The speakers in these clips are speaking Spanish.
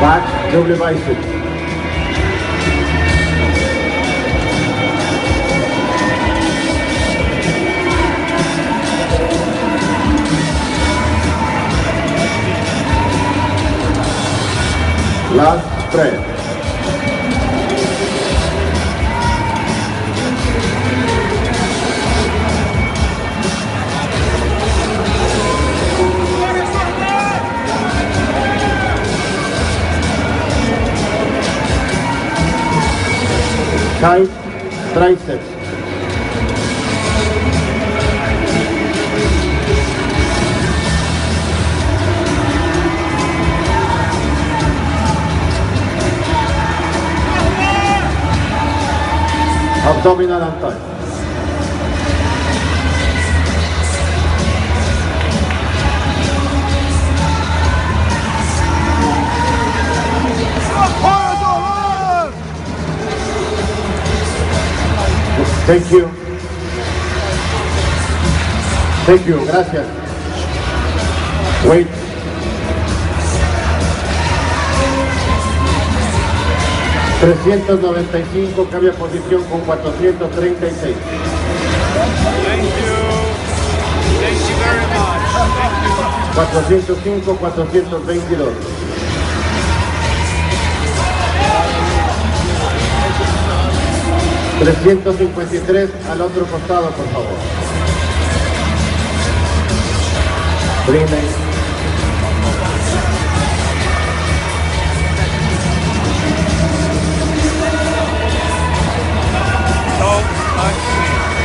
back, double bicep. Last breath. はいストライクですアブドミナル反対 Thank you. Thank you, gracias. Wait. 395, cambia posición con 436. Thank you. Thank you very much. Thank you. 405, 422. ...353 al otro costado, por favor. Brindis.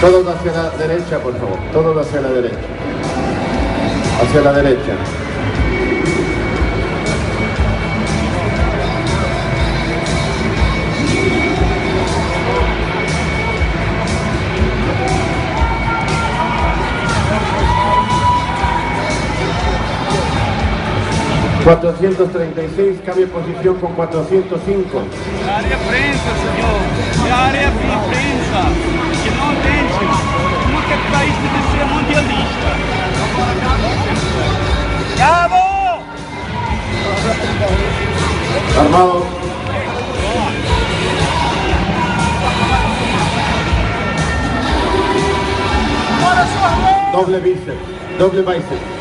Todos hacia la derecha, por favor. Todos hacia la derecha. Hacia la derecha. 436, cambia posición con 405. Área prensa, señor. Área prensa. Que não entende como que país deve ser mundialista. Cabo! Armado. Doble bíceps, doble bíceps.